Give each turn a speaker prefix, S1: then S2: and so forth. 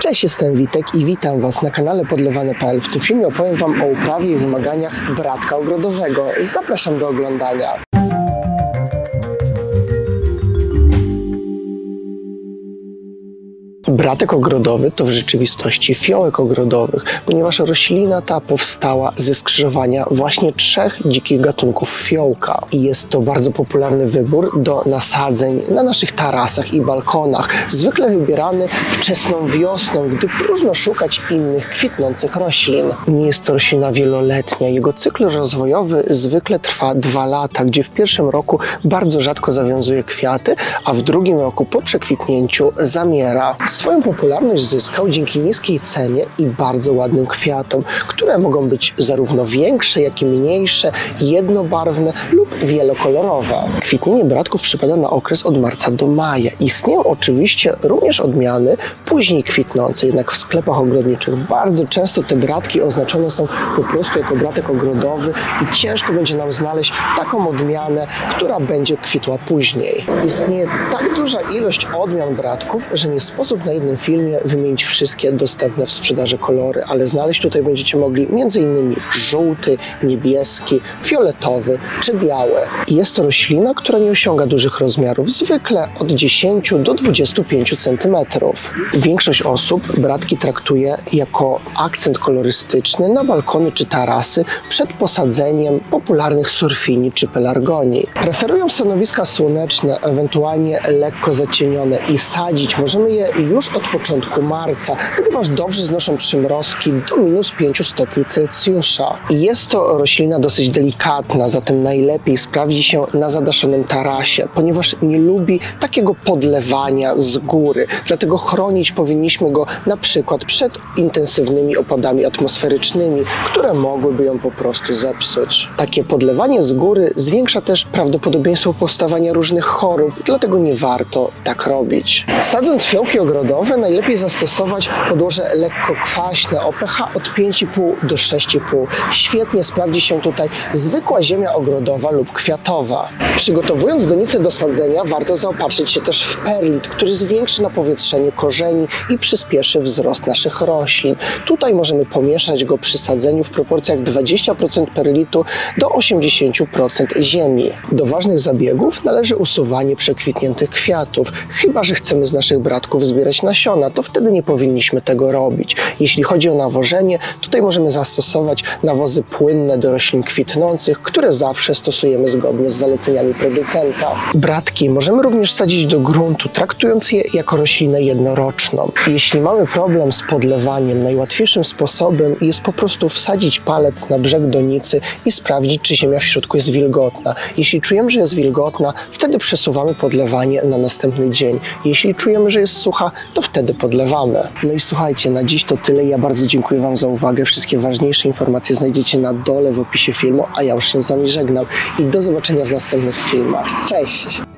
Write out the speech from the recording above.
S1: Cześć, jestem Witek i witam Was na kanale podlewane.pl. W tym filmie opowiem Wam o uprawie i wymaganiach bratka ogrodowego. Zapraszam do oglądania. Bratek ogrodowy to w rzeczywistości fiołek ogrodowych, ponieważ roślina ta powstała ze skrzyżowania właśnie trzech dzikich gatunków fiołka. I jest to bardzo popularny wybór do nasadzeń na naszych tarasach i balkonach, zwykle wybierany wczesną wiosną, gdy próżno szukać innych kwitnących roślin. Nie jest to roślina wieloletnia. Jego cykl rozwojowy zwykle trwa dwa lata, gdzie w pierwszym roku bardzo rzadko zawiązuje kwiaty, a w drugim roku po przekwitnięciu zamiera. Swoją popularność zyskał dzięki niskiej cenie i bardzo ładnym kwiatom, które mogą być zarówno większe, jak i mniejsze, jednobarwne lub wielokolorowe. Kwitnienie bratków przypada na okres od marca do maja. Istnieją oczywiście również odmiany później kwitnące, jednak w sklepach ogrodniczych bardzo często te bratki oznaczone są po prostu jako bratek ogrodowy i ciężko będzie nam znaleźć taką odmianę, która będzie kwitła później. Istnieje tak duża ilość odmian bratków, że nie sposób na jednym filmie wymienić wszystkie dostępne w sprzedaży kolory, ale znaleźć tutaj będziecie mogli m.in. żółty, niebieski, fioletowy czy biały. Jest to roślina, która nie osiąga dużych rozmiarów, zwykle od 10 do 25 cm. Większość osób bratki traktuje jako akcent kolorystyczny na balkony czy tarasy przed posadzeniem popularnych surfini czy pelargonii. Preferują stanowiska słoneczne, ewentualnie lekko zacienione i sadzić możemy je już od początku marca, ponieważ dobrze znoszą przymrozki do minus 5 stopni Celsjusza. Jest to roślina dosyć delikatna, zatem najlepiej sprawdzi się na zadaszonym tarasie, ponieważ nie lubi takiego podlewania z góry. Dlatego chronić powinniśmy go na przykład przed intensywnymi opadami atmosferycznymi, które mogłyby ją po prostu zepsuć. Takie podlewanie z góry zwiększa też prawdopodobieństwo powstawania różnych chorób, dlatego nie warto tak robić. Sadząc fiołki ogrodowe najlepiej zastosować podłoże lekko kwaśne o pH od 5,5 do 6,5. Świetnie sprawdzi się tutaj zwykła ziemia ogrodowa lub kwiatowa. Przygotowując donicę do sadzenia warto zaopatrzyć się też w perlit, który zwiększy napowietrzenie korzeni i przyspieszy wzrost naszych roślin. Tutaj możemy pomieszać go przy sadzeniu w proporcjach 20% perlitu do 80% ziemi. Do ważnych zabiegów należy usuwanie przekwitniętych kwiatów, chyba że chcemy z naszych bratków zbierać nasiona, to wtedy nie powinniśmy tego robić. Jeśli chodzi o nawożenie, tutaj możemy zastosować nawozy płynne do roślin kwitnących, które zawsze stosujemy zgodnie z zaleceniami producenta. Bratki możemy również sadzić do gruntu, traktując je jako roślinę jednoroczną. Jeśli mamy problem z podlewaniem, najłatwiejszym sposobem jest po prostu wsadzić palec na brzeg donicy i sprawdzić, czy ziemia w środku jest wilgotna. Jeśli czujemy, że jest wilgotna, wtedy przesuwamy podlewanie na następny dzień. Jeśli czujemy, że jest sucha, to wtedy podlewamy. No i słuchajcie, na dziś to tyle. Ja bardzo dziękuję Wam za uwagę. Wszystkie ważniejsze informacje znajdziecie na dole w opisie filmu, a ja już się z Wami żegnam i do zobaczenia w następnych filmach. Cześć!